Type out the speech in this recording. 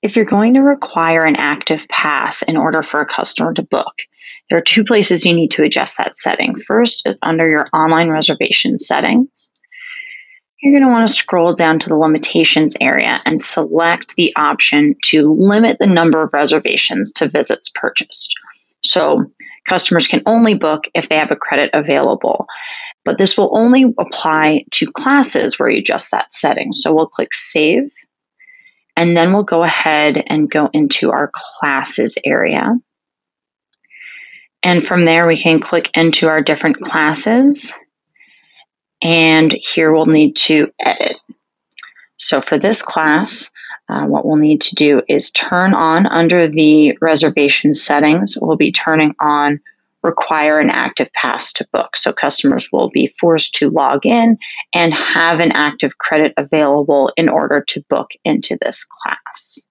If you're going to require an active pass in order for a customer to book, there are two places you need to adjust that setting. First is under your online reservation settings. You're going to want to scroll down to the limitations area and select the option to limit the number of reservations to visits purchased. So, customers can only book if they have a credit available. But this will only apply to classes where you adjust that setting. So, we'll click Save, and then we'll go ahead and go into our classes area. And from there, we can click into our different classes. And here we'll need to edit. So for this class, uh, what we'll need to do is turn on under the reservation settings, we'll be turning on require an active pass to book. So customers will be forced to log in and have an active credit available in order to book into this class.